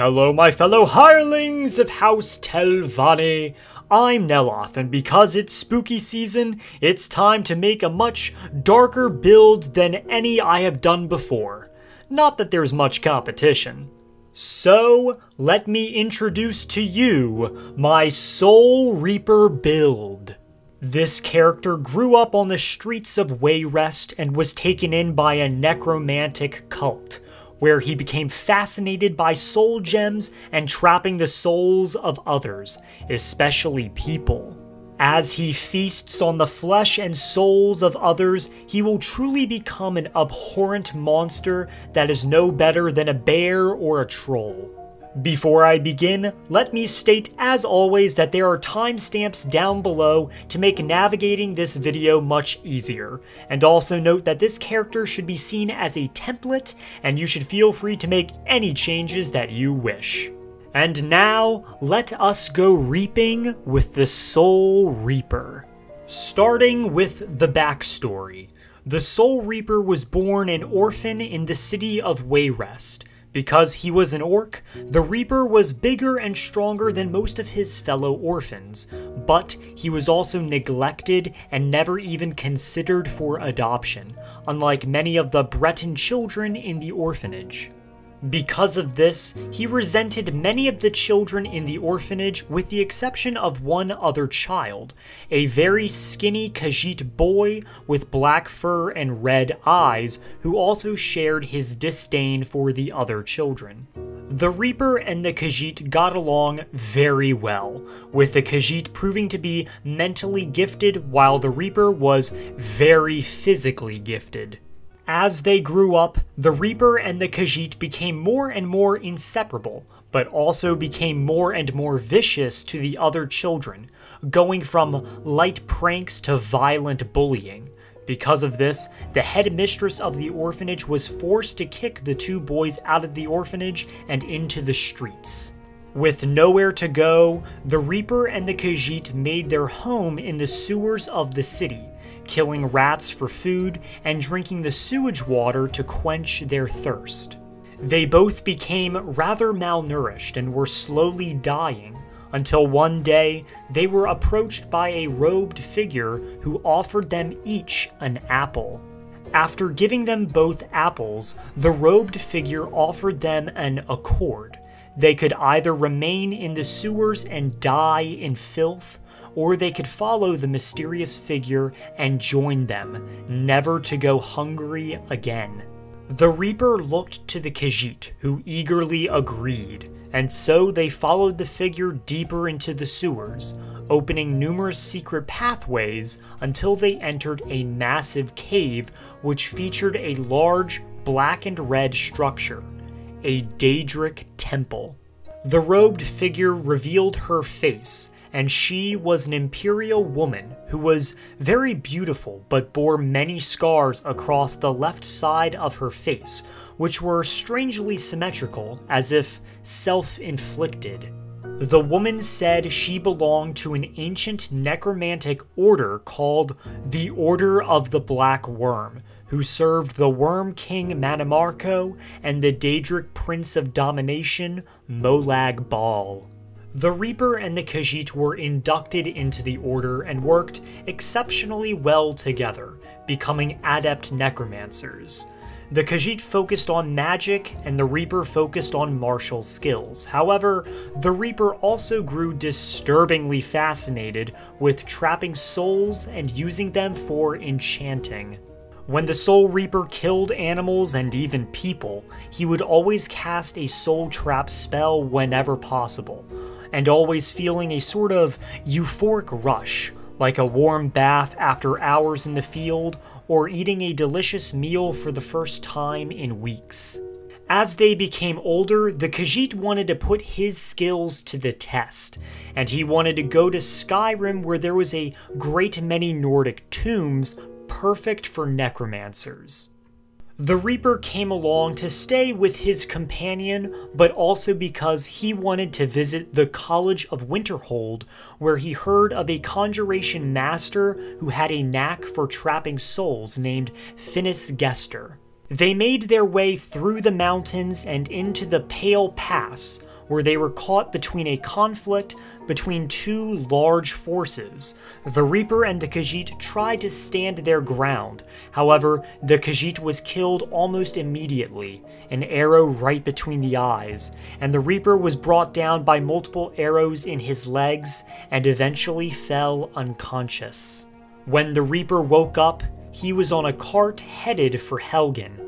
Hello, my fellow hirelings of House Telvanni. I'm Neloth, and because it's spooky season, it's time to make a much darker build than any I have done before. Not that there's much competition. So, let me introduce to you my Soul Reaper build. This character grew up on the streets of Wayrest and was taken in by a necromantic cult where he became fascinated by soul gems and trapping the souls of others, especially people. As he feasts on the flesh and souls of others, he will truly become an abhorrent monster that is no better than a bear or a troll. Before I begin, let me state as always that there are timestamps down below to make navigating this video much easier, and also note that this character should be seen as a template, and you should feel free to make any changes that you wish. And now, let us go reaping with the Soul Reaper. Starting with the backstory. The Soul Reaper was born an orphan in the city of Wayrest, because he was an orc, the Reaper was bigger and stronger than most of his fellow orphans, but he was also neglected and never even considered for adoption, unlike many of the Breton children in the orphanage. Because of this, he resented many of the children in the orphanage with the exception of one other child, a very skinny Khajiit boy with black fur and red eyes who also shared his disdain for the other children. The Reaper and the Khajiit got along very well, with the Khajiit proving to be mentally gifted while the Reaper was very physically gifted. As they grew up, the Reaper and the Khajiit became more and more inseparable, but also became more and more vicious to the other children, going from light pranks to violent bullying. Because of this, the headmistress of the orphanage was forced to kick the two boys out of the orphanage and into the streets. With nowhere to go, the Reaper and the Khajiit made their home in the sewers of the city, killing rats for food, and drinking the sewage water to quench their thirst. They both became rather malnourished and were slowly dying, until one day they were approached by a robed figure who offered them each an apple. After giving them both apples, the robed figure offered them an accord. They could either remain in the sewers and die in filth, or they could follow the mysterious figure and join them, never to go hungry again. The Reaper looked to the Khajiit, who eagerly agreed, and so they followed the figure deeper into the sewers, opening numerous secret pathways until they entered a massive cave which featured a large black and red structure, a Daedric temple. The robed figure revealed her face, and she was an imperial woman who was very beautiful but bore many scars across the left side of her face, which were strangely symmetrical, as if self inflicted. The woman said she belonged to an ancient necromantic order called the Order of the Black Worm, who served the Worm King Mannimarco and the Daedric Prince of Domination, Molag Bal. The Reaper and the Khajiit were inducted into the Order and worked exceptionally well together, becoming adept necromancers. The Khajiit focused on magic, and the Reaper focused on martial skills. However, the Reaper also grew disturbingly fascinated with trapping souls and using them for enchanting. When the Soul Reaper killed animals and even people, he would always cast a soul trap spell whenever possible, and always feeling a sort of euphoric rush, like a warm bath after hours in the field or eating a delicious meal for the first time in weeks. As they became older, the Khajiit wanted to put his skills to the test, and he wanted to go to Skyrim where there was a great many Nordic tombs perfect for necromancers. The Reaper came along to stay with his companion, but also because he wanted to visit the College of Winterhold, where he heard of a conjuration master who had a knack for trapping souls named Phinis Gestor. They made their way through the mountains and into the Pale Pass, where they were caught between a conflict between two large forces. The Reaper and the Khajiit tried to stand their ground. However, the Khajiit was killed almost immediately, an arrow right between the eyes, and the Reaper was brought down by multiple arrows in his legs and eventually fell unconscious. When the Reaper woke up, he was on a cart headed for Helgen.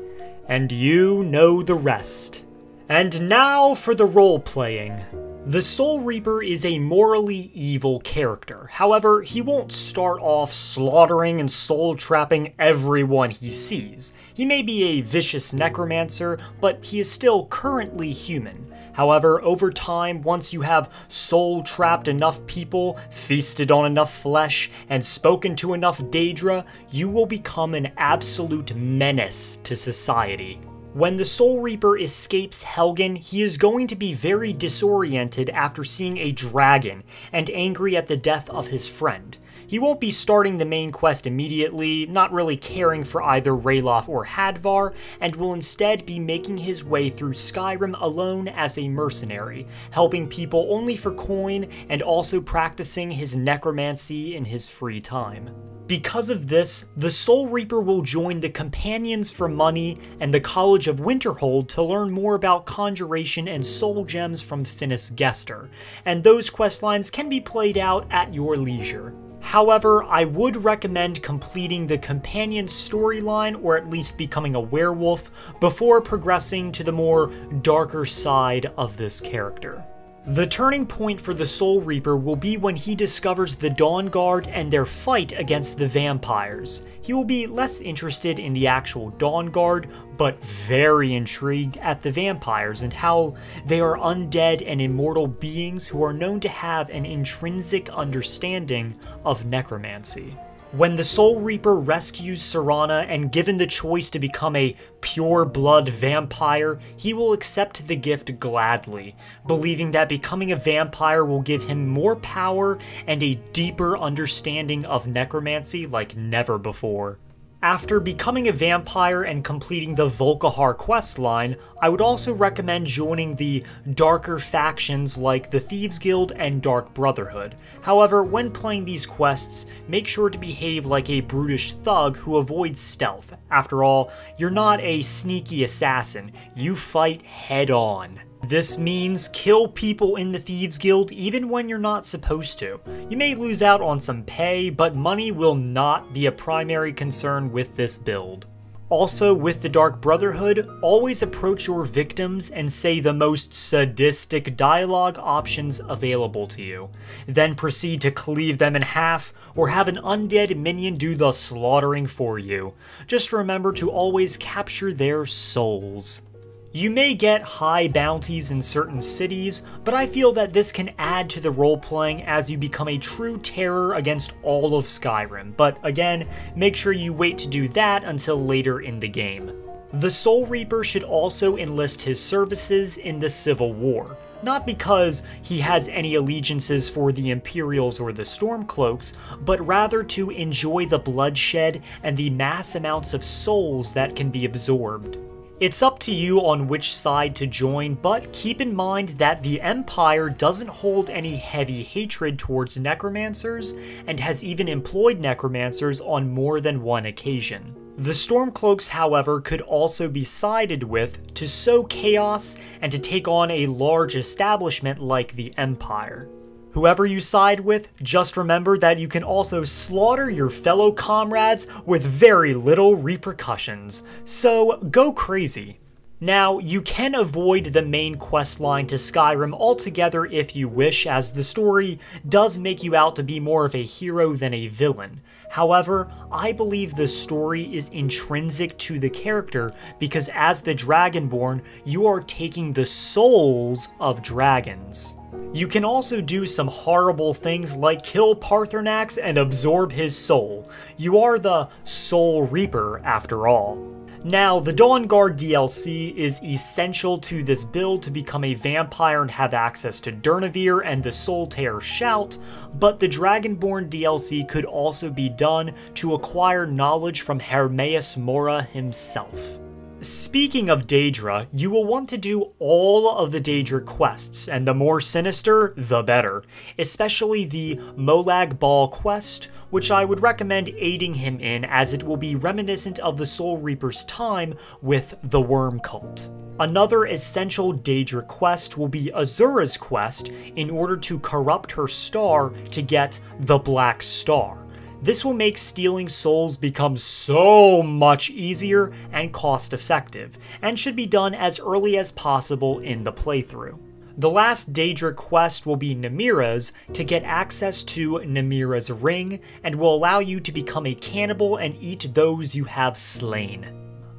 And you know the rest. And now for the role playing. The Soul Reaper is a morally evil character. However, he won't start off slaughtering and soul trapping everyone he sees. He may be a vicious necromancer, but he is still currently human. However, over time, once you have soul trapped enough people, feasted on enough flesh, and spoken to enough Daedra, you will become an absolute menace to society. When the Soul Reaper escapes Helgen, he is going to be very disoriented after seeing a dragon and angry at the death of his friend. He won't be starting the main quest immediately, not really caring for either Ralof or Hadvar, and will instead be making his way through Skyrim alone as a mercenary, helping people only for coin and also practicing his necromancy in his free time. Because of this, the Soul Reaper will join the Companions for Money and the College of Winterhold to learn more about conjuration and soul gems from Phinis Gestor, and those questlines can be played out at your leisure. However, I would recommend completing the companion storyline or at least becoming a werewolf before progressing to the more darker side of this character. The turning point for the Soul Reaper will be when he discovers the Dawnguard and their fight against the vampires. He will be less interested in the actual Dawnguard, but very intrigued at the vampires and how they are undead and immortal beings who are known to have an intrinsic understanding of necromancy. When the Soul Reaper rescues Serana and given the choice to become a pure blood vampire, he will accept the gift gladly, believing that becoming a vampire will give him more power and a deeper understanding of necromancy like never before. After becoming a vampire and completing the Volkihar questline, I would also recommend joining the darker factions like the Thieves Guild and Dark Brotherhood. However, when playing these quests, make sure to behave like a brutish thug who avoids stealth. After all, you're not a sneaky assassin, you fight head on. This means kill people in the Thieves Guild even when you're not supposed to. You may lose out on some pay, but money will not be a primary concern with this build. Also, with the Dark Brotherhood, always approach your victims and say the most sadistic dialogue options available to you. Then proceed to cleave them in half, or have an undead minion do the slaughtering for you. Just remember to always capture their souls. You may get high bounties in certain cities, but I feel that this can add to the role-playing as you become a true terror against all of Skyrim, but again, make sure you wait to do that until later in the game. The Soul Reaper should also enlist his services in the Civil War. Not because he has any allegiances for the Imperials or the Stormcloaks, but rather to enjoy the bloodshed and the mass amounts of souls that can be absorbed. It's up to you on which side to join, but keep in mind that the Empire doesn't hold any heavy hatred towards necromancers, and has even employed necromancers on more than one occasion. The Stormcloaks, however, could also be sided with to sow chaos and to take on a large establishment like the Empire. Whoever you side with, just remember that you can also slaughter your fellow comrades with very little repercussions. So go crazy. Now, you can avoid the main quest line to Skyrim altogether if you wish, as the story does make you out to be more of a hero than a villain. However, I believe the story is intrinsic to the character because as the Dragonborn, you are taking the souls of dragons. You can also do some horrible things like kill Paarthurnax and absorb his soul. You are the Soul Reaper after all. Now, the Dawnguard DLC is essential to this build to become a vampire and have access to Durnehviir and the Soul Tear Shout, but the Dragonborn DLC could also be done to acquire knowledge from Hermaeus Mora himself. Speaking of Daedra, you will want to do all of the Daedra quests, and the more sinister, the better. Especially the Molag Bal quest, which I would recommend aiding him in as it will be reminiscent of the Soul Reaper's time with the Worm Cult. Another essential Daedra quest will be Azura's quest in order to corrupt her star to get the Black Star. This will make stealing souls become so much easier and cost effective, and should be done as early as possible in the playthrough. The last Daedra quest will be Namira's to get access to Namira's ring, and will allow you to become a cannibal and eat those you have slain.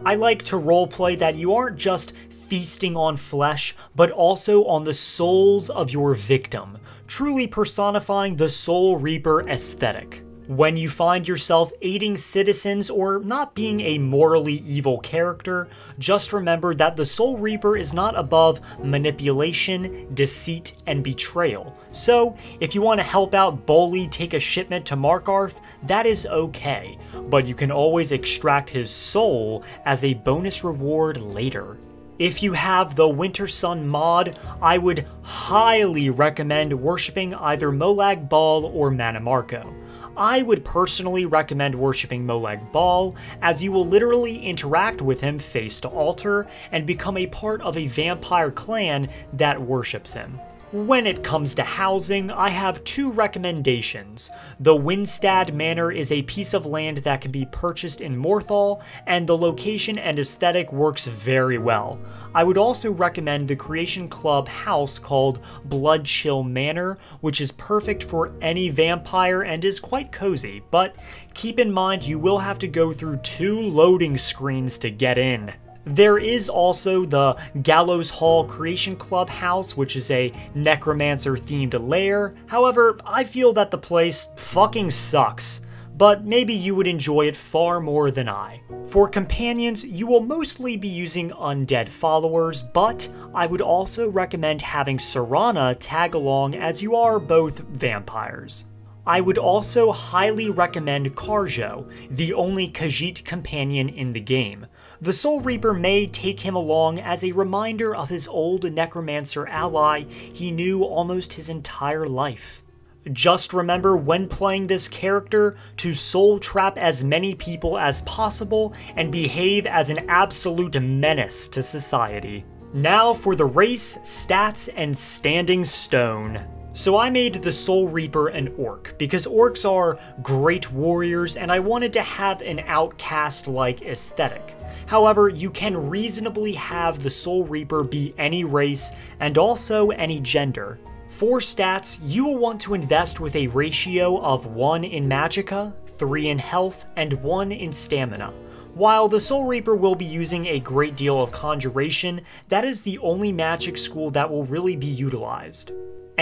I like to roleplay that you aren't just feasting on flesh, but also on the souls of your victim, truly personifying the Soul Reaper aesthetic. When you find yourself aiding citizens or not being a morally evil character, just remember that the Soul Reaper is not above manipulation, deceit, and betrayal. So, if you want to help out Bolli take a shipment to Markarth, that is okay, but you can always extract his soul as a bonus reward later. If you have the Winter Sun mod, I would highly recommend worshipping either Molag Bal or Mannimarco. I would personally recommend worshipping Molag Bal, as you will literally interact with him face to altar and become a part of a vampire clan that worships him. When it comes to housing, I have two recommendations. The Windstad Manor is a piece of land that can be purchased in Morthal, and the location and aesthetic works very well. I would also recommend the Creation Club house called Bloodchill Manor, which is perfect for any vampire and is quite cozy, but keep in mind you will have to go through two loading screens to get in. There is also the Gallows Hall Creation Club house, which is a necromancer themed lair. However, I feel that the place fucking sucks but maybe you would enjoy it far more than I. For companions, you will mostly be using undead followers, but I would also recommend having Serana tag along as you are both vampires. I would also highly recommend Kharjo, the only Khajiit companion in the game. The Soul Reaper may take him along as a reminder of his old necromancer ally he knew almost his entire life. Just remember when playing this character to soul trap as many people as possible and behave as an absolute menace to society. Now for the race, stats, and standing stone. So I made the Soul Reaper an orc, because orcs are great warriors and I wanted to have an outcast-like aesthetic. However, you can reasonably have the Soul Reaper be any race and also any gender. For stats, you will want to invest with a ratio of 1 in Magicka, 3 in Health, and 1 in Stamina. While the Soul Reaper will be using a great deal of Conjuration, that is the only magic school that will really be utilized.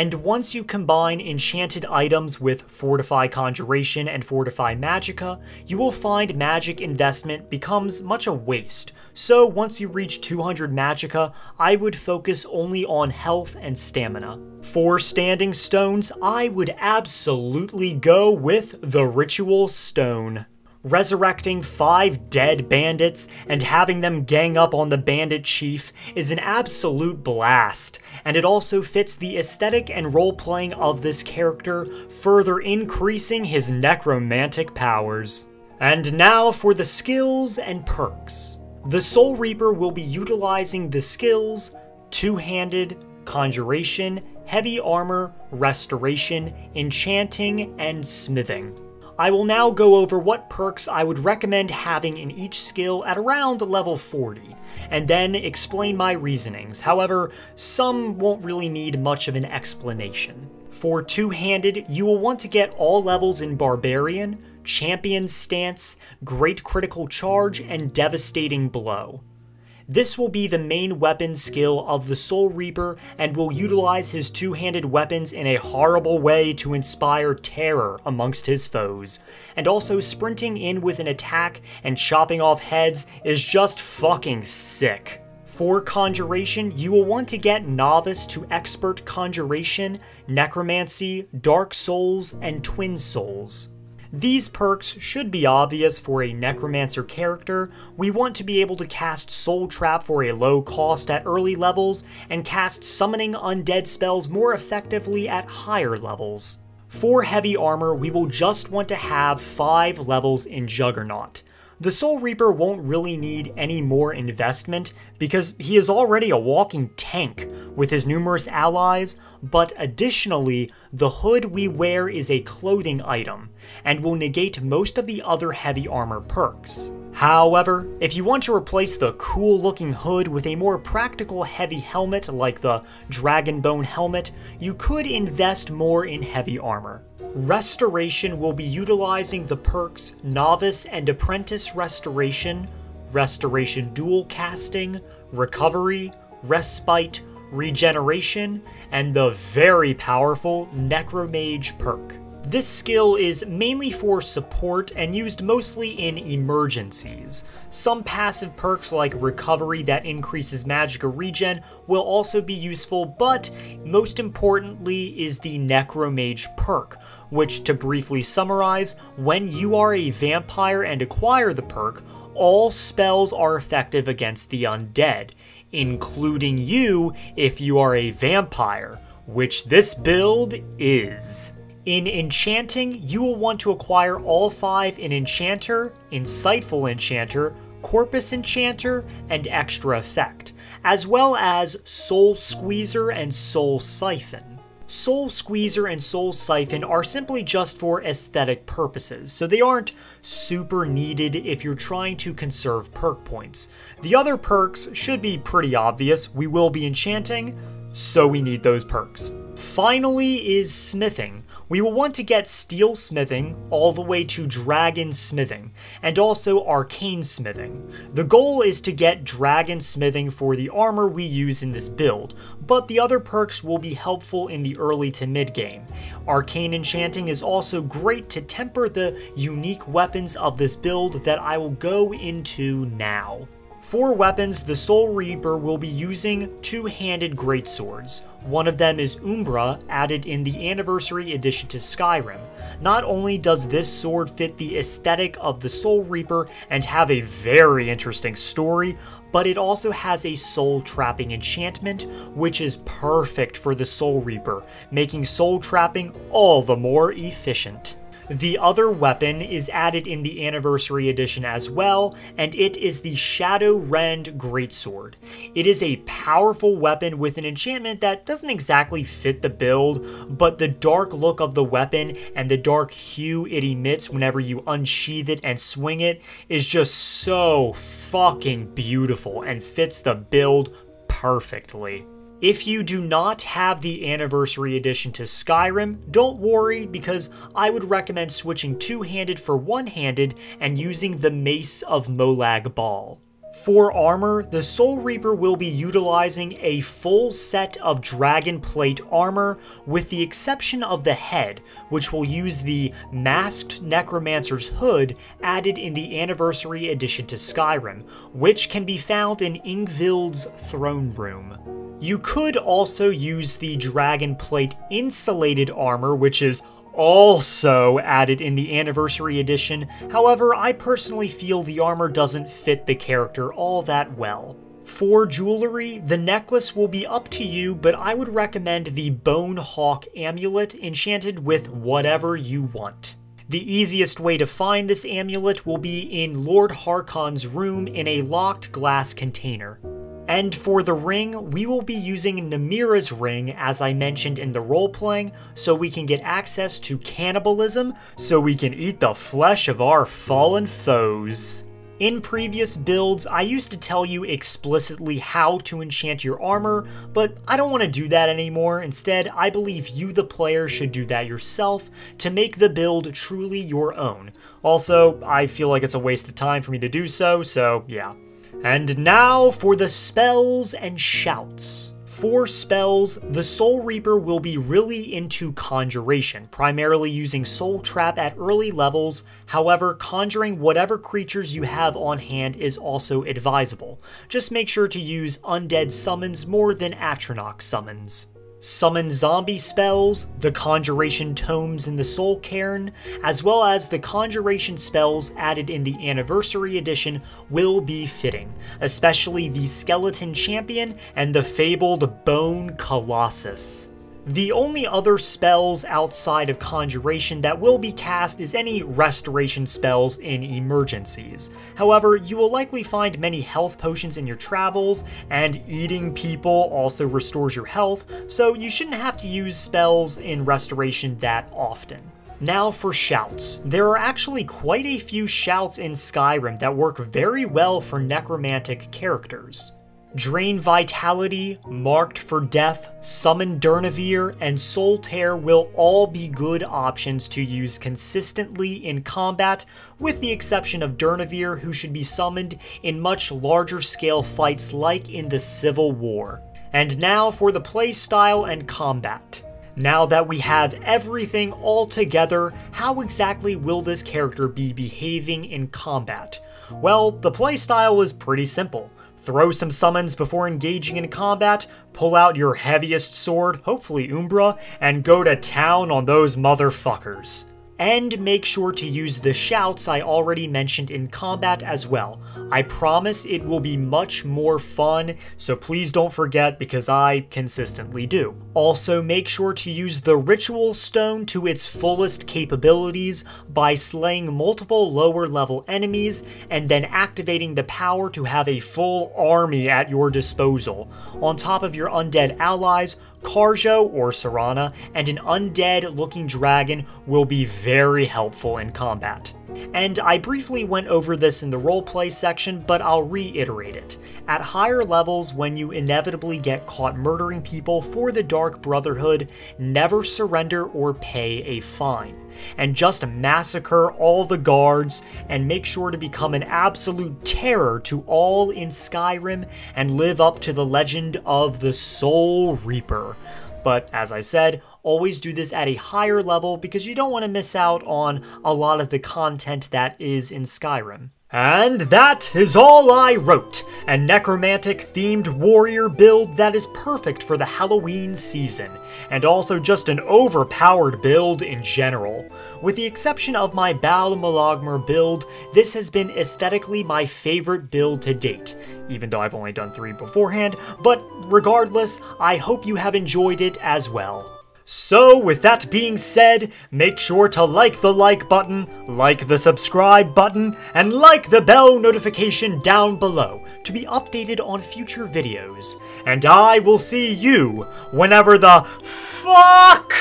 And once you combine enchanted items with Fortify Conjuration and Fortify Magicka, you will find magic investment becomes much a waste. So once you reach 200 Magicka, I would focus only on health and stamina. For standing stones, I would absolutely go with the Ritual Stone resurrecting five dead bandits and having them gang up on the bandit chief is an absolute blast, and it also fits the aesthetic and role-playing of this character, further increasing his necromantic powers. And now for the skills and perks. The Soul Reaper will be utilizing the skills Two-Handed, Conjuration, Heavy Armor, Restoration, Enchanting, and Smithing. I will now go over what perks I would recommend having in each skill at around level 40, and then explain my reasonings. However, some won't really need much of an explanation. For two-handed, you will want to get all levels in Barbarian, Champion Stance, Great Critical Charge, and Devastating Blow. This will be the main weapon skill of the Soul Reaper and will utilize his two-handed weapons in a horrible way to inspire terror amongst his foes. And also sprinting in with an attack and chopping off heads is just fucking sick. For Conjuration, you will want to get Novice to Expert Conjuration, Necromancy, Dark Souls, and Twin Souls. These perks should be obvious for a Necromancer character. We want to be able to cast Soul Trap for a low cost at early levels, and cast Summoning Undead spells more effectively at higher levels. For heavy armor, we will just want to have 5 levels in Juggernaut. The Soul Reaper won't really need any more investment because he is already a walking tank with his numerous allies, but additionally, the hood we wear is a clothing item and will negate most of the other heavy armor perks. However, if you want to replace the cool looking hood with a more practical heavy helmet like the Dragonbone helmet, you could invest more in heavy armor. Restoration will be utilizing the perks Novice and Apprentice Restoration, Restoration Dual Casting, Recovery, Respite, Regeneration, and the very powerful Necromage perk. This skill is mainly for support and used mostly in emergencies. Some passive perks like Recovery that increases Magicka regen will also be useful, but most importantly is the Necromage perk, which to briefly summarize, when you are a vampire and acquire the perk, all spells are effective against the undead, including you if you are a vampire, which this build is. In Enchanting, you will want to acquire all five in Enchanter, Insightful Enchanter, Corpus Enchanter, and Extra Effect, as well as Soul Squeezer and Soul Siphon. Soul Squeezer and Soul Siphon are simply just for aesthetic purposes, so they aren't super needed if you're trying to conserve perk points. The other perks should be pretty obvious. We will be enchanting, so we need those perks. Finally is smithing, we will want to get Steel Smithing all the way to Dragon Smithing, and also Arcane Smithing. The goal is to get Dragon Smithing for the armor we use in this build, but the other perks will be helpful in the early to mid game. Arcane Enchanting is also great to temper the unique weapons of this build that I will go into now. For weapons, the Soul Reaper will be using two-handed greatswords. One of them is Umbra, added in the Anniversary Edition to Skyrim. Not only does this sword fit the aesthetic of the Soul Reaper and have a very interesting story, but it also has a soul trapping enchantment, which is perfect for the Soul Reaper, making soul trapping all the more efficient. The other weapon is added in the Anniversary Edition as well, and it is the Shadow Rend Greatsword. It is a powerful weapon with an enchantment that doesn't exactly fit the build, but the dark look of the weapon and the dark hue it emits whenever you unsheath it and swing it is just so fucking beautiful and fits the build perfectly. If you do not have the Anniversary Edition to Skyrim, don't worry because I would recommend switching two-handed for one-handed and using the Mace of Molag Bal. For armor, the Soul Reaper will be utilizing a full set of Dragon Plate armor, with the exception of the head, which will use the Masked Necromancer's hood added in the Anniversary Edition to Skyrim, which can be found in Ingvild's throne room. You could also use the Dragon Plate Insulated Armor, which is also added in the Anniversary Edition. However, I personally feel the armor doesn't fit the character all that well. For jewelry, the necklace will be up to you, but I would recommend the Bone Hawk Amulet enchanted with whatever you want. The easiest way to find this amulet will be in Lord Harkon's room in a locked glass container. And for the ring, we will be using Namira's ring as I mentioned in the role-playing, so we can get access to cannibalism, so we can eat the flesh of our fallen foes. In previous builds, I used to tell you explicitly how to enchant your armor, but I don't want to do that anymore. Instead, I believe you, the player, should do that yourself to make the build truly your own. Also, I feel like it's a waste of time for me to do so, so yeah. And now for the spells and shouts. For spells, the Soul Reaper will be really into conjuration, primarily using Soul Trap at early levels. However, conjuring whatever creatures you have on hand is also advisable. Just make sure to use undead summons more than Atronach summons. Summon zombie spells, the conjuration tomes in the Soul Cairn, as well as the conjuration spells added in the Anniversary Edition will be fitting, especially the Skeleton Champion and the fabled Bone Colossus. The only other spells outside of Conjuration that will be cast is any restoration spells in emergencies. However, you will likely find many health potions in your travels, and eating people also restores your health, so you shouldn't have to use spells in restoration that often. Now for shouts. There are actually quite a few shouts in Skyrim that work very well for necromantic characters. Drain Vitality, Marked for Death, Summon Durnehviir, and Soul Tear will all be good options to use consistently in combat, with the exception of Durnehviir, who should be summoned in much larger scale fights like in the Civil War. And now for the playstyle and combat. Now that we have everything all together, how exactly will this character be behaving in combat? Well, the playstyle is pretty simple. Throw some summons before engaging in combat, pull out your heaviest sword, hopefully Umbra, and go to town on those motherfuckers. And make sure to use the shouts I already mentioned in combat as well. I promise it will be much more fun, so please don't forget because I consistently do. Also, make sure to use the Ritual Stone to its fullest capabilities by slaying multiple lower level enemies and then activating the power to have a full army at your disposal, on top of your undead allies Kharjo or Serana, and an undead looking dragon will be very helpful in combat. And I briefly went over this in the roleplay section, but I'll reiterate it. At higher levels, when you inevitably get caught murdering people for the Dark Brotherhood, never surrender or pay a fine. And just massacre all the guards and make sure to become an absolute terror to all in Skyrim and live up to the legend of the Soul Reaper. But as I said, always do this at a higher level because you don't want to miss out on a lot of the content that is in Skyrim. And that is all I wrote, a necromantic themed warrior build that is perfect for the Halloween season, and also just an overpowered build in general. With the exception of my Bal Malagmar build, this has been aesthetically my favorite build to date, even though I've only done three beforehand, but regardless, I hope you have enjoyed it as well. So, with that being said, make sure to like the like button, like the subscribe button, and like the bell notification down below to be updated on future videos. And I will see you whenever the fuck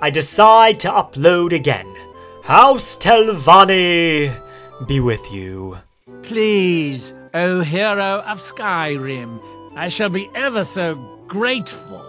I decide to upload again. House Telvanni be with you. Please, O hero of Skyrim, I shall be ever so grateful.